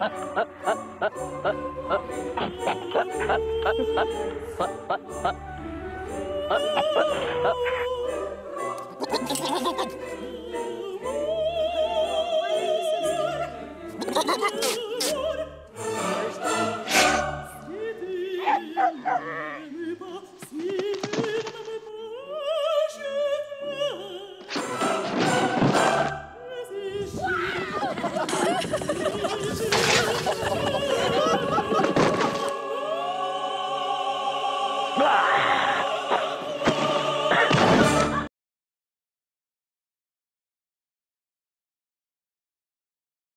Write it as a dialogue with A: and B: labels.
A: Where's the
B: Bye.